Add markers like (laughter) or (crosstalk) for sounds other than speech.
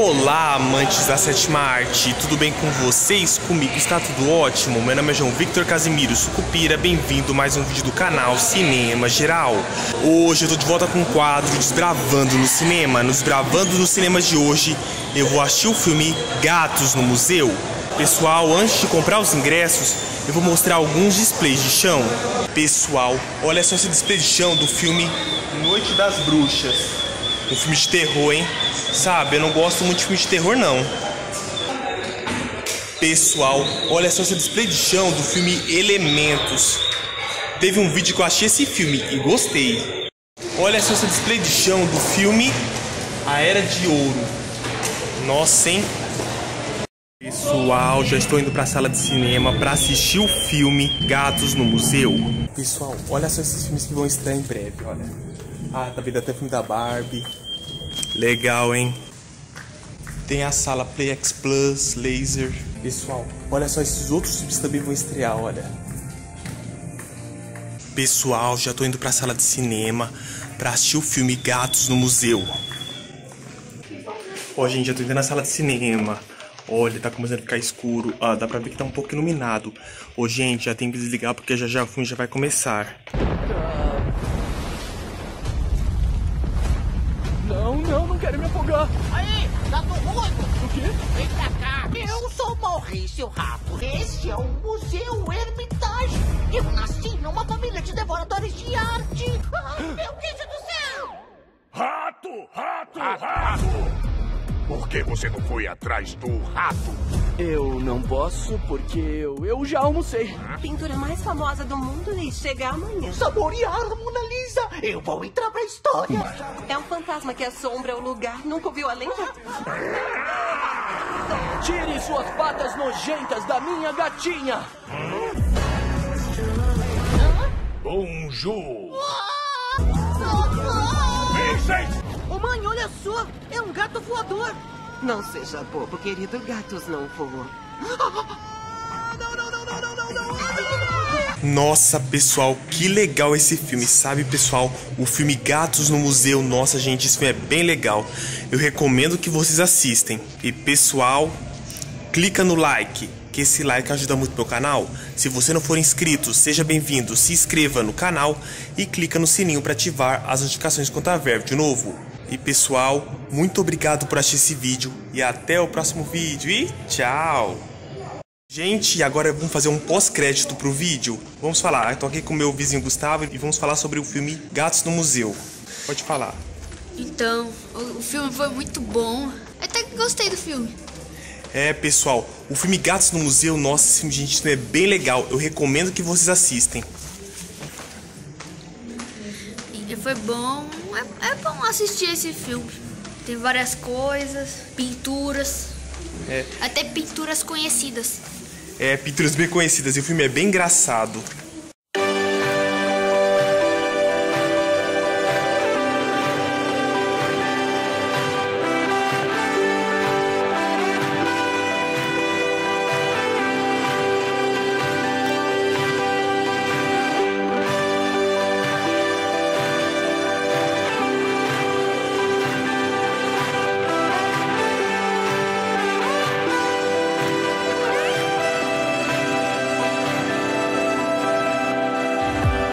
Olá, amantes da sétima arte, tudo bem com vocês? Comigo está tudo ótimo. Meu nome é João Victor Casimiro Sucupira, bem-vindo a mais um vídeo do canal Cinema Geral. Hoje eu tô de volta com o quadro Desbravando no Cinema. Nos Bravando no Cinema de hoje, eu vou assistir o filme Gatos no Museu. Pessoal, antes de comprar os ingressos, eu vou mostrar alguns displays de chão. Pessoal, olha só esse display de chão do filme Noite das Bruxas. Um filme de terror, hein? Sabe, eu não gosto muito de filme de terror, não. Pessoal, olha só esse display de chão do filme Elementos. Teve um vídeo que eu achei esse filme e gostei. Olha só esse display de chão do filme A Era de Ouro. Nossa, hein? Pessoal, já estou indo para a sala de cinema para assistir o filme Gatos no Museu. Pessoal, olha só esses filmes que vão estrear em breve, olha. Ah, tá vendo até o filme da Barbie. Legal, hein? Tem a sala PlayX Plus, Laser. Pessoal, olha só, esses outros filmes também vão estrear, olha. Pessoal, já tô indo pra sala de cinema pra assistir o filme Gatos no Museu. Ó, gente, já tô indo na sala de cinema. Olha, tá começando a ficar escuro. Ah, dá pra ver que tá um pouco iluminado. Ô, gente, já tem que desligar porque já já o filme já vai começar. Quero me afogar. Aí, gato ruivo! O quê? Vem pra cá! Eu sou Maurício Rato. Este é o Museu Hermitage. Eu nasci numa família de devoradores de arte. Ah, meu Deus do céu! Rato! Rato! Rato! Por que você não foi atrás do rato? Eu não posso porque eu, eu já almocei. Pintura mais famosa do mundo e chega amanhã. Saborear a Mona Lisa! Eu vou entrar pra história! É um fantasma que assombra o lugar. Nunca ouviu a lenda? (laughs) Tire suas patas nojentas da minha gatinha. Bonjour! Socorro! Vincent! Só! É um gato voador! Não seja bobo, querido. Gatos não voam. Nossa, pessoal, que legal esse filme, sabe, pessoal? O filme Gatos no Museu, nossa, gente, esse filme é bem legal. Eu recomendo que vocês assistem. E, pessoal, clica no like, que esse like ajuda muito meu canal. Se você não for inscrito, seja bem-vindo, se inscreva no canal e clica no sininho para ativar as notificações quando houver vídeo novo. E, pessoal, muito obrigado por assistir esse vídeo e até o próximo vídeo e tchau! Gente, agora vamos fazer um pós-crédito pro vídeo. Vamos falar, eu tô aqui com o meu vizinho Gustavo e vamos falar sobre o filme Gatos no Museu. Pode falar. Então, o, filme foi muito bom. Até que gostei do filme. É, pessoal, o filme Gatos no Museu, nossa, esse filme, gente, é bem legal. Eu recomendo que vocês assistem. E foi bom. É, é bom assistir esse filme. Tem várias coisas, pinturas. É. Até pinturas conhecidas. É, pinturas bem conhecidas e o filme é bem engraçado.